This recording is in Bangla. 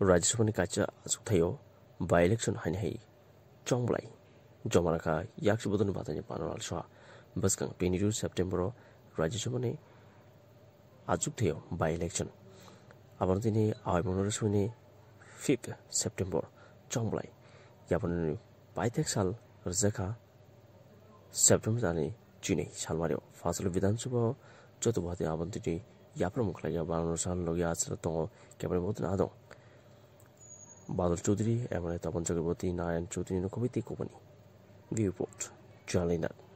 rajasabani kacha azuktayo by election hain hai chongblai jomaraka yaksubodon batani panal sha baskang 22 september rajasabani azuktayo by election abar dini awai monor suni 5 september chongblai yabani বাইতেক সাল রজাখা সেপ্টেম্বর জানি চীনে সালমারিও ফাসল বিধানসভা যত বাদে আবন্তিটি সাল লগিয়া আছে দङ কেবল মতো না দং বাদল চৌধুরী এমন তপন চক্রবর্তী নারায়ণ চৌধুরী কবিতি কোপানি রিপোর্ট জালিনাথ